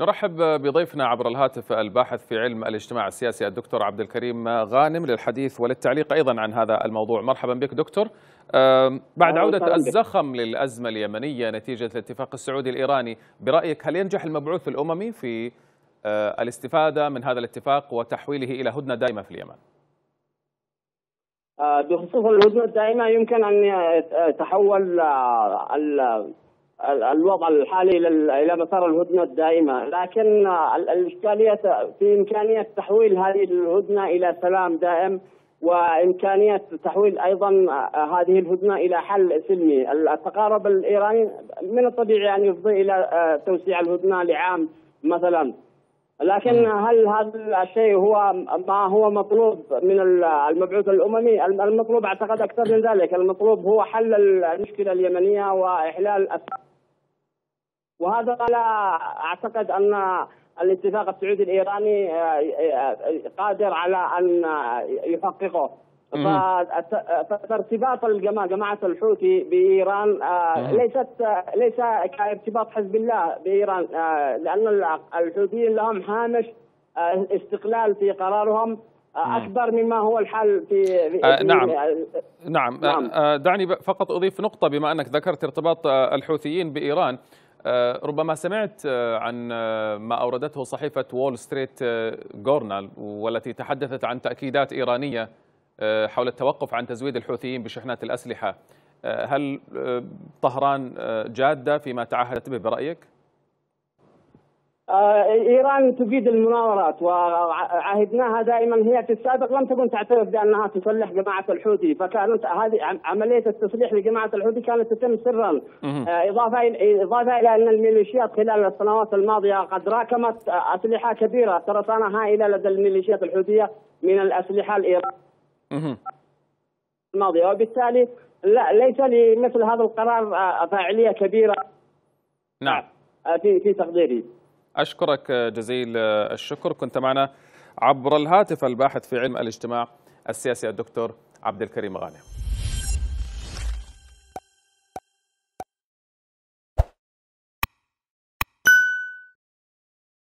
نرحب بضيفنا عبر الهاتف الباحث في علم الاجتماع السياسي الدكتور عبد الكريم غانم للحديث وللتعليق أيضا عن هذا الموضوع. مرحبا بك دكتور. بعد عودة الزخم للأزمة اليمنية نتيجة الاتفاق السعودي الإيراني برأيك هل ينجح المبعوث الأممي في الاستفادة من هذا الاتفاق وتحويله إلى هدنة دائمة في اليمن؟ بخصوص الهدنة الدائمة يمكن أن يتحول الوضع الحالي إلى مسار الهدنة الدائمه، لكن الإشكالية في إمكانية تحويل هذه الهدنة إلى سلام دائم وإمكانية تحويل أيضا هذه الهدنة إلى حل سلمي، التقارب الإيراني من الطبيعي أن يفضي إلى توسيع الهدنة لعام مثلا. لكن هل هذا الشيء هو ما هو مطلوب من المبعوث الأممي؟ المطلوب أعتقد أكثر من ذلك، المطلوب هو حل المشكلة اليمنية وإحلال وهذا لا أعتقد أن الاتفاق السعودي الإيراني قادر على أن يحققه. فارتباط الجماعة جماعة الحوثي بإيران ليست ليس كارتباط حزب الله بإيران لأن الحوثيين لهم هامش استقلال في قرارهم أكبر مما هو الحال في, في آه نعم. نعم, نعم. آه دعني فقط أضيف نقطة بما أنك ذكرت ارتباط الحوثيين بإيران ربما سمعت عن ما أوردته صحيفة وول ستريت جورنال والتي تحدثت عن تأكيدات إيرانية حول التوقف عن تزويد الحوثيين بشحنات الأسلحة. هل طهران جادة فيما تعهدت به برأيك؟ إيران تجيد المناورات وعهدناها دائما. هي في السابق لم تكن تعترف بأنها تسلح جماعة الحوثي فكانت هذه عملية التسليح لجماعة الحوثي كانت تتم سرا. إضافة إضافة إلى أن الميليشيات خلال السنوات الماضية قد راكمت أسلحة كبيرة سرطان هائله لدى الميليشيات الحوثية من الأسلحة الإيرانية. الماضيه وبالتالي لا ليس لمثل هذا القرار فاعليه كبيرة. نعم. في في تقديري. أشكرك جزيل الشكر. كنت معنا عبر الهاتف الباحث في علم الاجتماع السياسي الدكتور عبد الكريم غانم.